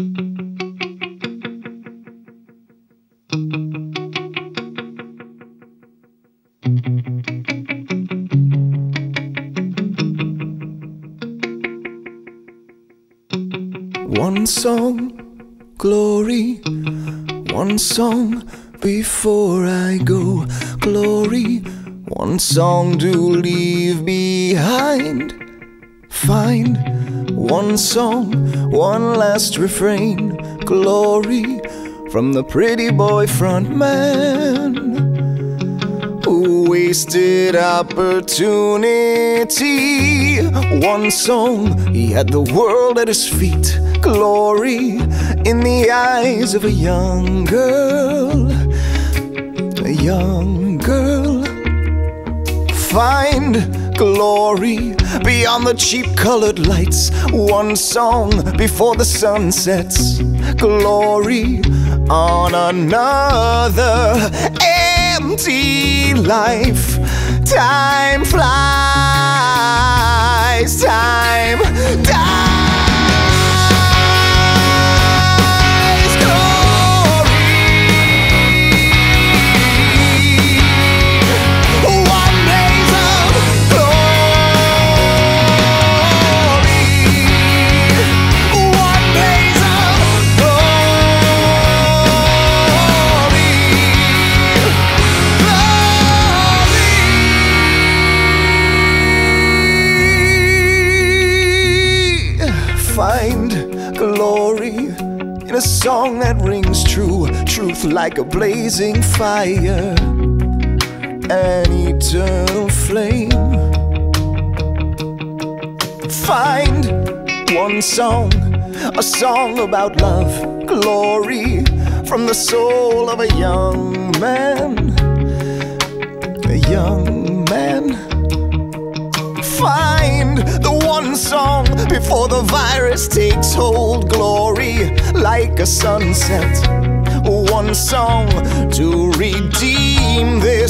One song, glory. One song before I go, glory. One song to leave behind. Find one song, one last refrain, glory from the pretty boy front man who wasted opportunity. One song, he had the world at his feet. Glory in the eyes of a young girl. A young girl. Find glory beyond the cheap colored lights. One song before the sun sets. Glory on another empty life. Time flies, in a song that rings true, truth like a blazing fire, an eternal flame. Find one song, a song about love, glory from the soul of a young man, The one song before the virus takes hold, glory like a sunset. One song to redeem this